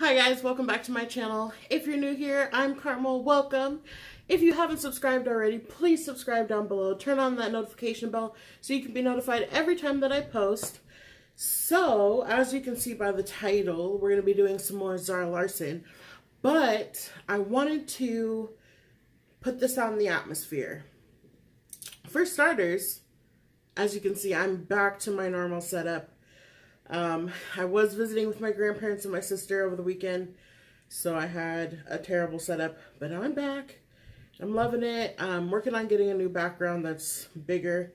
Hi guys, welcome back to my channel. If you're new here, I'm Karmel, welcome. If you haven't subscribed already, please subscribe down below. Turn on that notification bell so you can be notified every time that I post. So, as you can see by the title, we're going to be doing some more Zara Larsson. But, I wanted to put this in the atmosphere. For starters, as you can see, I'm back to my normal setup. Um, I was visiting with my grandparents and my sister over the weekend, so I had a terrible setup, but I'm back. I'm loving it. I'm working on getting a new background that's bigger.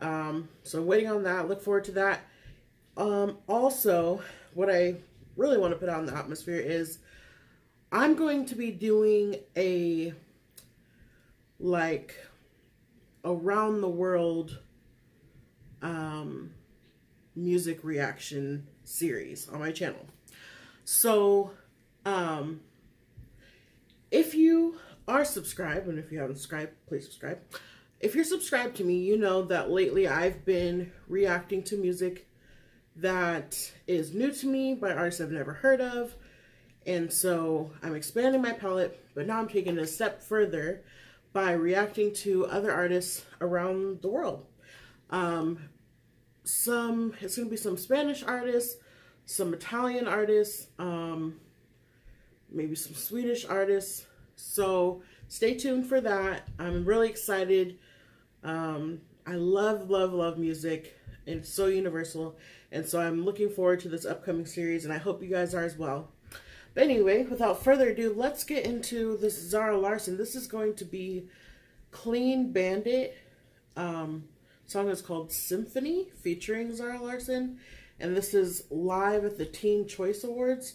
Um, so waiting on that. Look forward to that. Um, also, what I really want to put out in the atmosphere is I'm going to be doing a like around the world um, music reaction series on my channel. So, um, if you are subscribed, and if you haven't subscribed, please subscribe. If you're subscribed to me, you know that lately I've been reacting to music that is new to me by artists I've never heard of. And so I'm expanding my palette, but now I'm taking it a step further by reacting to other artists around the world. Um, some, it's going to be some Spanish artists, some Italian artists, um, maybe some Swedish artists. So stay tuned for that. I'm really excited. Um, I love, love, love music. And it's so universal. And so I'm looking forward to this upcoming series, and I hope you guys are as well. But anyway, without further ado, let's get into this Zara Larsson. This is going to be Clean Bandit. Um, song is called Symphony, featuring Zara Larsson. And this is live at the Teen Choice Awards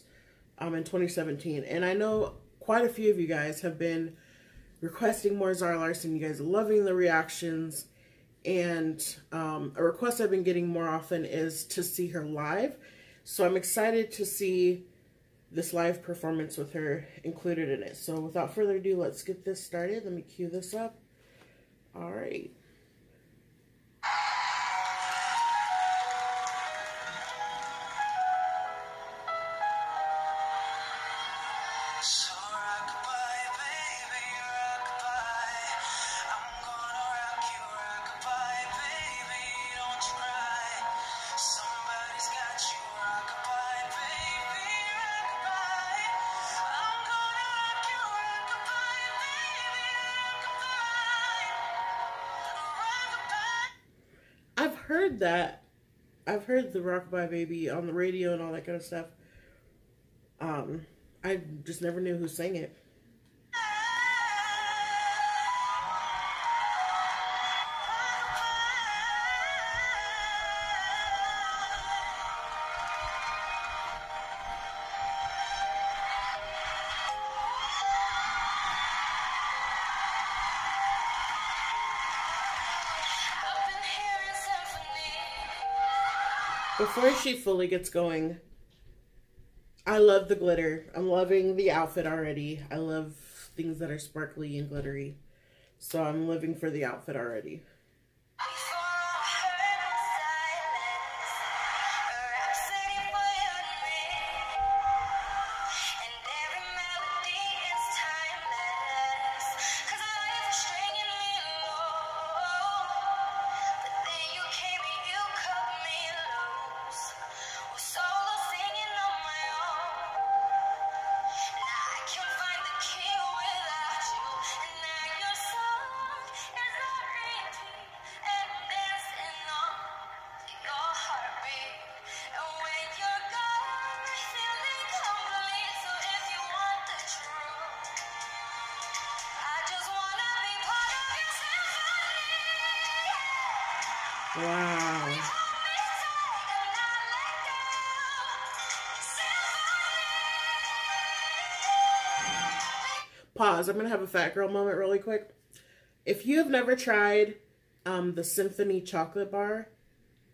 um, in 2017. And I know quite a few of you guys have been requesting more Zara Larsson. You guys loving the reactions. And um, a request I've been getting more often is to see her live. So I'm excited to see this live performance with her included in it. So without further ado, let's get this started. Let me cue this up. All right. I've heard that. I've heard the Rockabye Baby on the radio and all that kind of stuff. Um, I just never knew who sang it. Before she fully gets going, I love the glitter. I'm loving the outfit already. I love things that are sparkly and glittery. So I'm living for the outfit already. Wow. Pause. I'm going to have a fat girl moment really quick. If you have never tried um, the Symphony chocolate bar,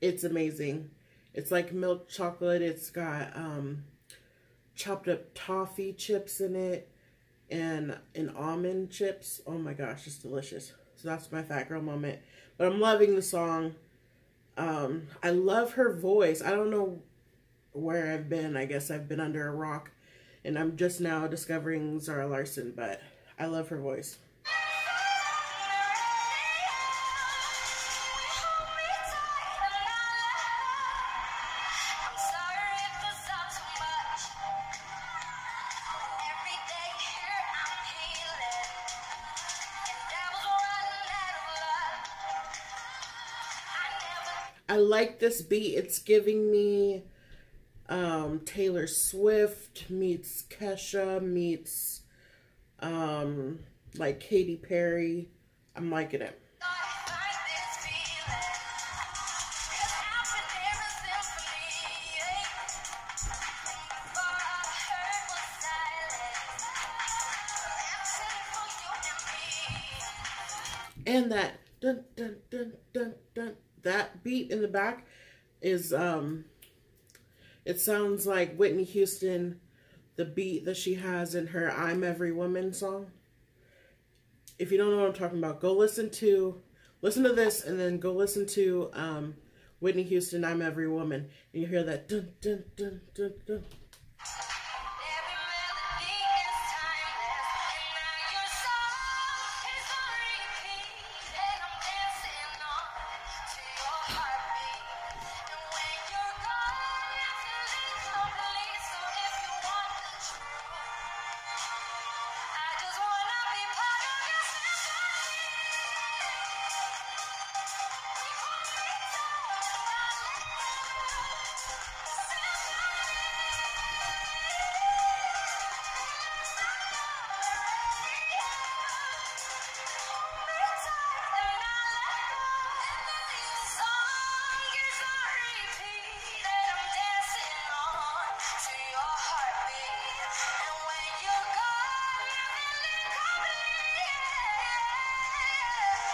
it's amazing. It's like milk chocolate. It's got um, chopped up toffee chips in it and an almond chips. Oh my gosh, it's delicious. So that's my fat girl moment. But I'm loving the song. Um, I love her voice. I don't know where I've been. I guess I've been under a rock. And I'm just now discovering Zara Larsson, but I love her voice. I like this beat. It's giving me um, Taylor Swift meets Kesha meets um, like Katy Perry. I'm liking it. And that dun dun dun dun dun that beat in the back is um it sounds like Whitney Houston the beat that she has in her I'm Every Woman song. If you don't know what I'm talking about, go listen to listen to this and then go listen to um Whitney Houston I'm Every Woman and you hear that dun dun dun dun dun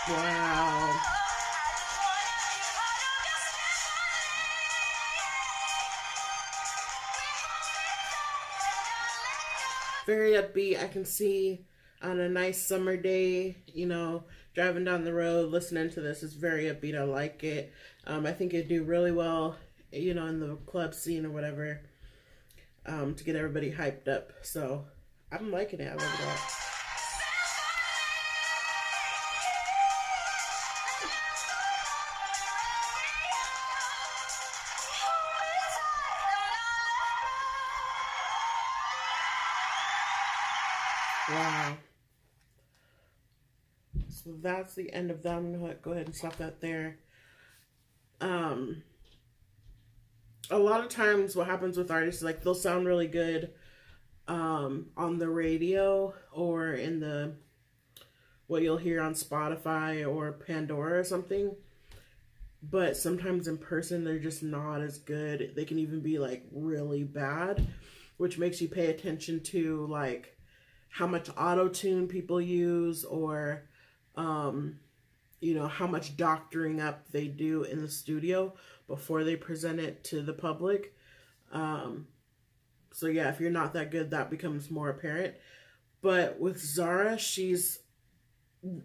Wow. Very upbeat. I can see on a nice summer day, you know, driving down the road, listening to this It's very upbeat. I like it. Um, I think it'd do really well, you know, in the club scene or whatever, um, to get everybody hyped up. So I'm liking it. I love it all. Wow. So that's the end of that. I'm going to go ahead and stop that there. Um, a lot of times what happens with artists, like they'll sound really good um, on the radio or in the, what you'll hear on Spotify or Pandora or something. But sometimes in person, they're just not as good. They can even be like really bad, which makes you pay attention to like how much auto tune people use or um, you know how much doctoring up they do in the studio before they present it to the public. Um, so yeah if you're not that good that becomes more apparent. But with zara she's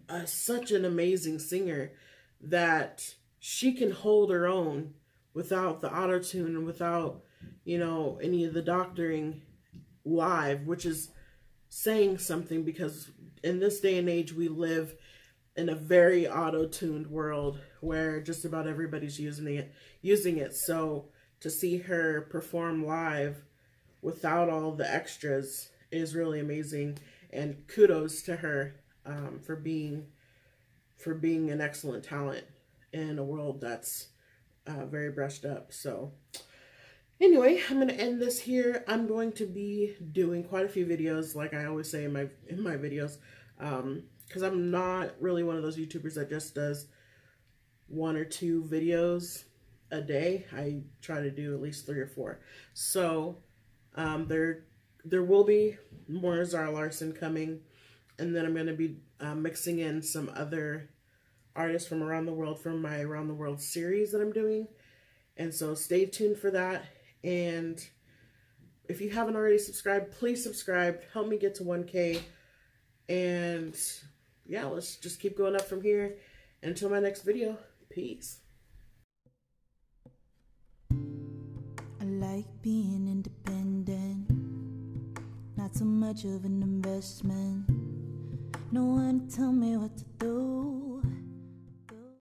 a, such an amazing singer that she can hold her own without the auto tune and without you know any of the doctoring live which is saying something because in this day and age we live in a very auto-tuned world where just about everybody's using it using it. So to see her perform live without all the extras is really amazing. And kudos to her um, for being for being an excellent talent in a world that's uh, very brushed up. So anyway i'm going to end this here. I'm going to be doing quite a few videos like i always say in my in my videos. Um because i'm not really one of those youtubers that just does one or two videos a day i try to do at least three or four so um there there will be more zara Larsson coming and then i'm going to be uh, mixing in some other artists from around the world from my around the world series that i'm doing and so stay tuned for that and if you haven't already subscribed, please subscribe. Help me get to 1K. And yeah, let's just keep going up from here. Until my next video, peace. I like being independent. not so much of an investment. No one tell me what to do.